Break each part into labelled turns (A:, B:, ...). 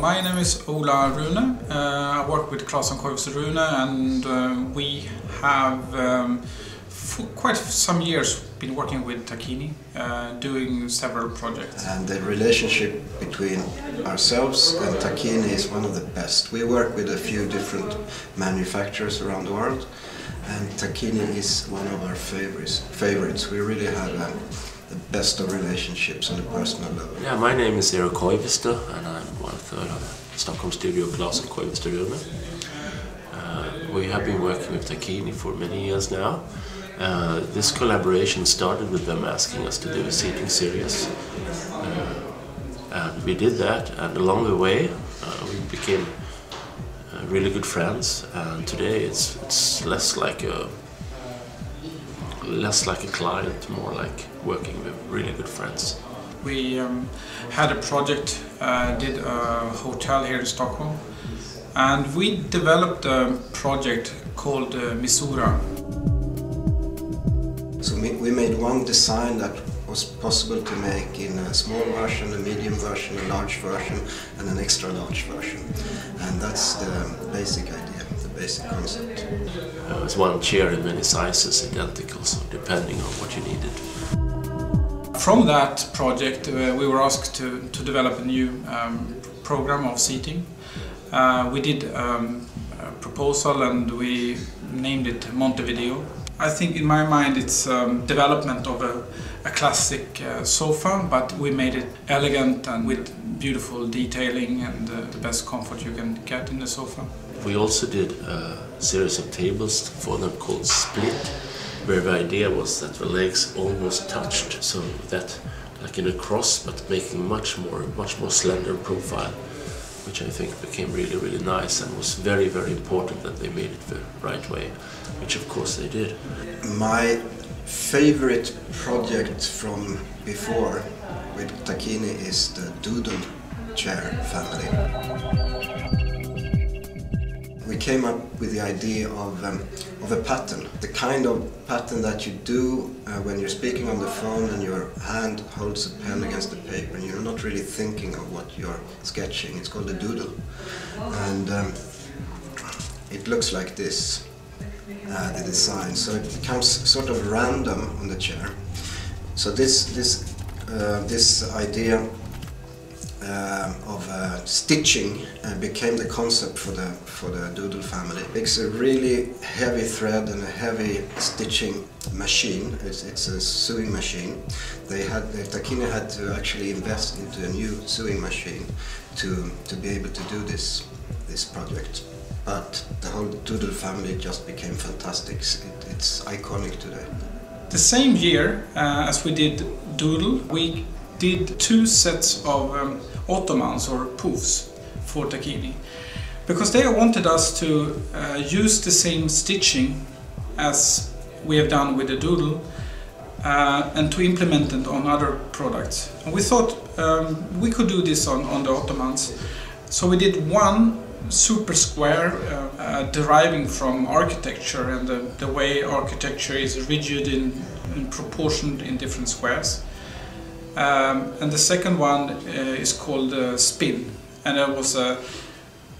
A: My name is Ola Rune. Uh, I work with Claesson Koivisto Rune and uh, we have um, for quite some years been working with Tacchini, uh, doing several projects.
B: And the relationship between ourselves and Tacchini is one of the best. We work with a few different manufacturers around the world and Tacchini is one of our favorites. favorites. We really have um, the best of relationships on a personal level.
C: Yeah, my name is Erik Koivisto and I'm one third of Stockholm studio Claesson Koivisto. Uh, we have been working with Tacchini for many years now. Uh, this collaboration started with them asking us to do a seating series. Uh, and we did that and along the way uh, we became uh, really good friends and today it's, it's less like a less like a client, more like working with really good friends.
A: We um, had a project, uh, did a hotel here in Stockholm, and we developed a project called uh, Misura.
B: So we made one design that was possible to make in a small version, a medium version, a large version, and an extra large version. And that's the basic idea basic concept.
C: Uh, it was one chair in many sizes, identical, so depending on what you needed.
A: From that project, uh, we were asked to, to develop a new um, program of seating. Uh, we did um, a proposal and we named it Montevideo. I think in my mind it's um, development of a, a classic uh, sofa, but we made it elegant and with beautiful detailing and uh, the best comfort you can get in the sofa.
C: We also did a series of tables for them called Split, where the idea was that the legs almost touched, so that like in a cross, but making much more, much more slender profile, which I think became really, really nice and was very, very important that they made it the right way, which of course they did.
B: My favorite project from before with Tacchini is the Doodle chair family came up with the idea of, um, of a pattern, the kind of pattern that you do uh, when you're speaking on the phone and your hand holds a pen against the paper and you're not really thinking of what you're sketching. It's called a doodle. And um, it looks like this, uh, the design. So it becomes sort of random on the chair. So this, this, uh, this idea uh, of uh, stitching uh, became the concept for the for the Doodle family. It's a really heavy thread and a heavy stitching machine. It's, it's a sewing machine. They had Tacchini had to actually invest into a new sewing machine to to be able to do this this project. But the whole Doodle family just became fantastic. It, it's iconic today.
A: The same year uh, as we did Doodle, we did two sets of um, ottomans or poofs for Tacchini because they wanted us to uh, use the same stitching as we have done with the doodle uh, and to implement it on other products. And we thought um, we could do this on, on the ottomans. So we did one super square uh, uh deriving from architecture and the, the way architecture is rigid in proportioned in different squares. Um, and the second one uh, is called uh, Spin, and it was a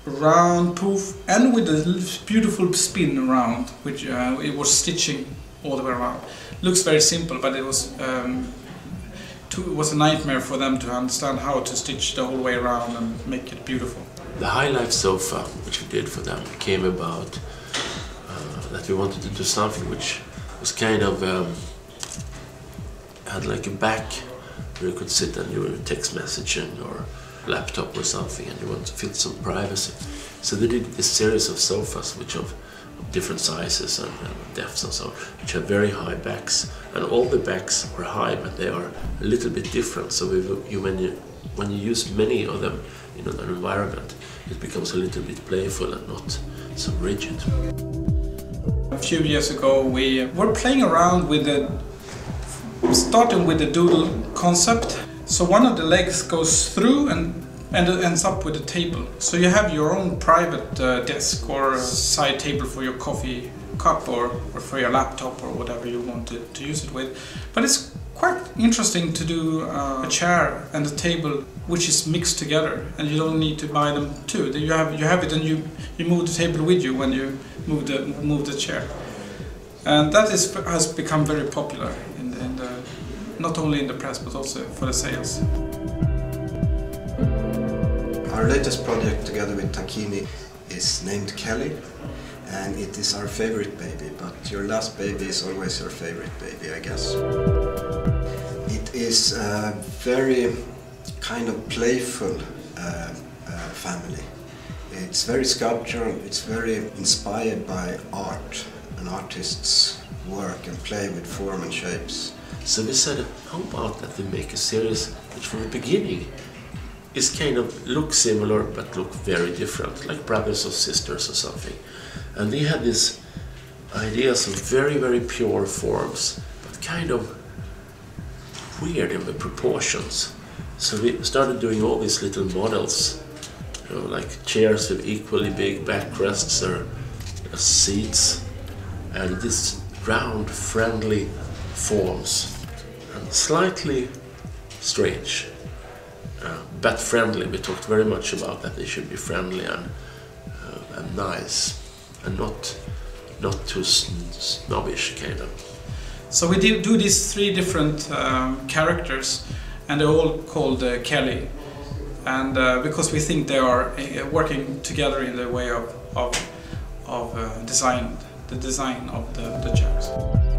A: round poof and with a beautiful spin around, which uh, it was stitching all the way around. Looks very simple, but it was um, too, it was a nightmare for them to understand how to stitch the whole way around and make it beautiful.
C: The High Life sofa, which we did for them, came about uh, that we wanted to do something which was kind of um, had like a back you could sit and you were text messaging or laptop or something and you want to feel some privacy. So they did this series of sofas which of, of different sizes and, and, depths and so on, which have very high backs. And all the backs are high, but they are a little bit different. So you, when, you, when you use many of them in an environment, it becomes a little bit playful and not so rigid.
A: A few years ago we were playing around with the starting with the doodle concept. So one of the legs goes through and and ends up with a table. So you have your own private uh, desk or side table for your coffee cup or, or for your laptop or whatever you want to, to use it with. But it's quite interesting to do uh, a chair and a table which is mixed together and you don't need to buy them too you have you have it and you you move the table with you when you move the move the chair and that is has become very popular in the, in the not only in the press but also for the sales
B: our latest project together with Tacchini is named Kelly and it is our favorite baby, but your last baby is always your favorite baby, I guess. It is a very kind of playful uh, uh, family. It's very sculptural, it's very inspired by art and artists' work and play with form and shapes.
C: So we said, how about that we make a series which from the beginning is kind of look similar but look very different, like brothers or sisters or something. And they had these ideas of very, very pure forms, but kind of weird in the proportions. So we started doing all these little models, you know, like chairs with equally big backrests or seats, and this round, friendly forms, and slightly strange, uh, but friendly. We talked very much about that they should be friendly and, uh, and nice and not not too snobbish kind of.
A: So we do, do these three different um, characters, and they're all called uh, Kelly, and uh, because we think they are uh, working together in the way of of, of uh, design, the design of the, the chairs.